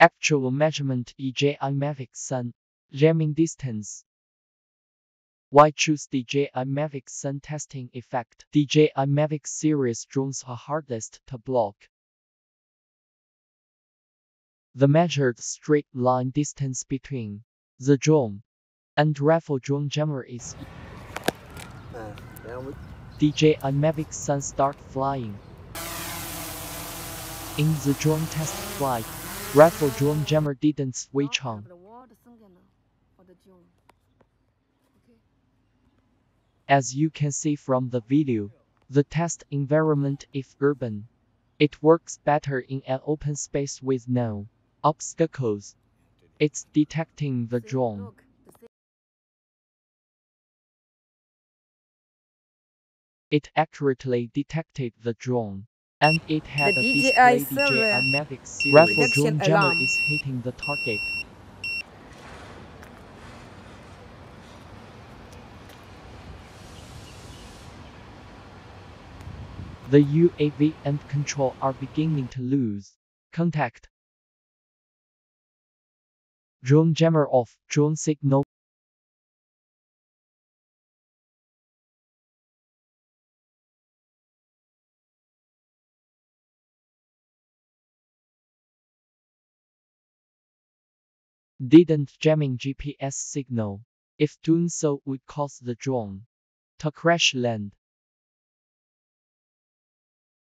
Actual measurement DJI Mavic 3 Jamming distance Why choose DJI Mavic 3 testing effect? DJI Mavic series drones are hardest to block. The measured straight line distance between the drone and rifle drone jammer is DJI Mavic 3 start flying. In the drone test flight, rifle drone jammer didn't switch on. As you can see from the video, the test environment is urban. It works better in an open space with no obstacles. It's detecting the drone. It accurately detected the drone. And it had The a DJI display DJI Mavic series. Detection drone jammer alarm. is hitting the target. The UAV and control are beginning to lose contact. Drone jammer off, drone signal didn't jamming GPS signal. If doing so would cause the drone to crash land.